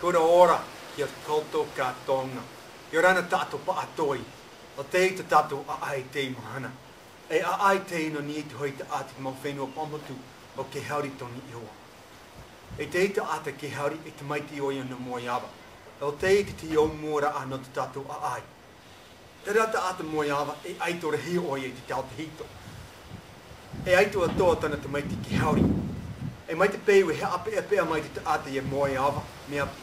Kura ora ki a koutou ka tonga. Kia ora ana tatou pa a toi. O tei ta tatou a ai tei mahana. E a ai tei no ni i te hoi ta Arctic mo whenua pa motu o ke haori tonu Ihowa. E te i te ata ki Hari, e tamaiti o iana moe awa. E o te i ki te iou moe ra ano te tatou a ai. Te ra ta ata moe awa, e aitora hi o ia i te tao te hito. E aito a toa tana tamaiti ki Hari. E mai te peiu e ha ape e pea mai te ta ata i a moe awa, me api.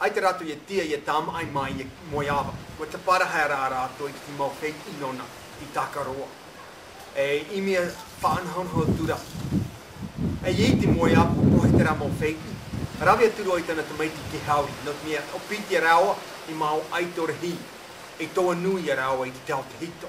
Ai te ratu i a Tia i a Tama ai mai i a Moeava, kua tapara hai ara ara atoe ki te mau kei inona i Takaroa. E Imia whaanhaunhau a Turahi. E Iei te Moeava kua kohe te ra mau kei i. Rawe a Turoa i tana tamaiti ki Haori, no te mea opiti a raoa i mao ai te ora hii, i toa nui a raoa i te tao te hito.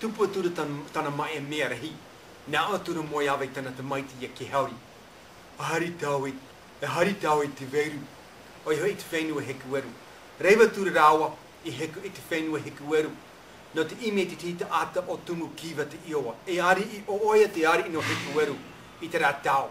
Tupua tura tana ma e mea rahi, na atura mo e awe tana tamaiti ia ki Haori. E hari tawe, e hari tawe te weiru, o iho i te whenua Hekueru. Reiwa tura rawa i heku i te whenua Hekueru, no te ime te tita ata o Tumu kiwa te Iowa. E ari i oia te ari no Hekueru i te ra tao,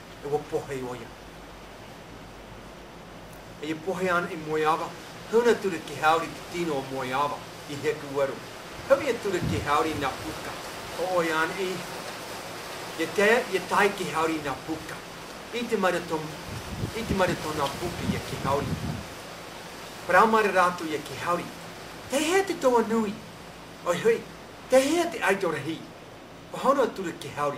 e wa pohei o ia. E ia pohei ana i Moeava, heu na ture ki Haori ki tino o Moeava, i Heku waru. Heu ia ture ki Haori na puka, o oe ana i iho. Ia tea ia tae ki Haori na puka, i te mare to, i te mare to na puka ia ki Haori. Paramare rato ia ki Haori, Te hea te toa nui? Oi hui, te hea te aito rahi? Ko Haona ture ki Haori.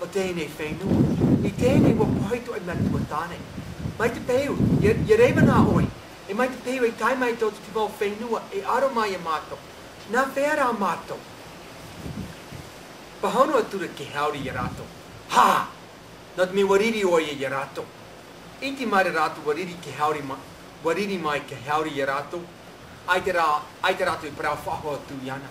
o tēnei whenua, i tēnei wa pohaito e Manu wa Tāne. Mai te pehiu, ia, ia reiwa nā Oi, e mai te pehiu e tae mai tō te tipa o whenua e aro mai e mātou. Nā whea rā mātou? Wa haunua ture ke haori i a rātou. Hā! Nō te mea wa riri Oi e i a rātou. Iti mai ra rātou wa riri ke haori mai, wa riri mai ke haori i a rātou, ai te rā, ai te rātou i parau whaahoa tū i ana.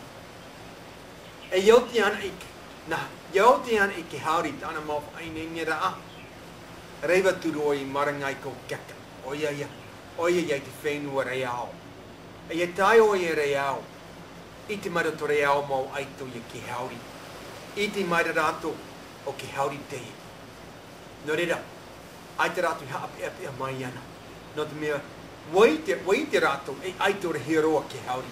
E ioti ana i te, na, ioti ana i te haori tana mau whakaineinei ra a Reiwa Turoi i marangai ko Kaka, oia ia, oia ia i te whenua rei ao. I a tae o ia rei ao, i te maira to rei ao mau ai to ia ki haori, i te maira ra to o ki haori teia. No rera, ai te ra to i haapeapea mai ana, no te mea, wai te, wai te ra to e ai to Rehearoa ki haori.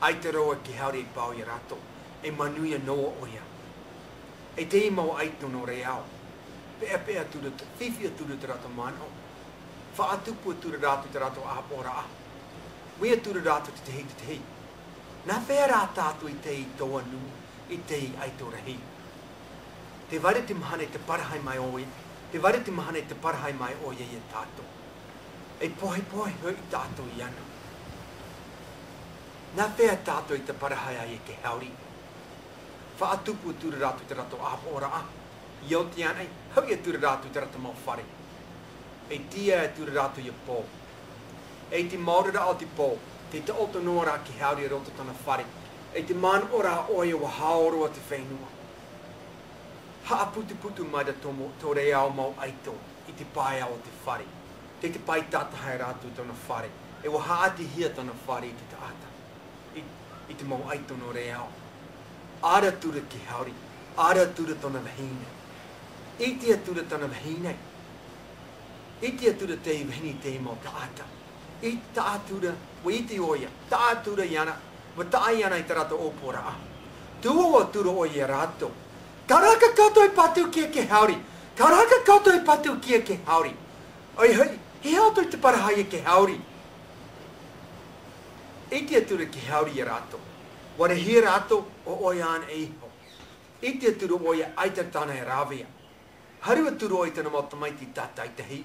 Ai te roa ki haore i pao i a ratou, e manui anō o ia. Hei te ima o Aitono Reiao, Peapea tura, whiwhia tura te ratou manao, whaatupua tura ratou i te ratou ahapohara ahu. Muia tura ratou te tehi te tehi. Na whea ra tatou i tehi Toanu, i tehi Aitorahi? Te ware te mahana i te parahai mai o ia, te ware te mahana i te parahai mai o ia i a tatou. e pohepohe hoi tātou i ana. Na whea tātou i taparahae ai e te Haori? Whaatupu ture rātou te rato aho ora a, i Aotea nei, hauia ture rātou te rato mao whare. E tiaia ture rātou i a Po. E te Māori ra Aoti Po, kei te oto noa ra ki Haori e roto tana whare. E te Māna ora a Oia wa Haoroa te whenua. Haaputuputu mai ra tomo to Reao mau Aito. i te paea o te whare. Kei te pai tataha e rātou tana whare, e wahaatihia tana whare i te taata, i, i te mau ai tona reao. Ara tura ki Haori, ara tura tona vahine. Itia tura tana vahine, itia tura te vahine te ima o te aata. I taa tura, wa iti o ia, taa tura i ana, wa taai ana i te rata o Poraa. Tuowa tura o ia raatou, Ka raka katou i patou kia ke haori, ka raka katou i patou kia ke haori. Oi hoi, he hao toi te para haia ke haori. I te atura ki haori ia rato, warehia rato o oia ana e iho. I te atura oia ai tana tana e Ravia. Haru atura oi tana mau tamaiti tata i te hi,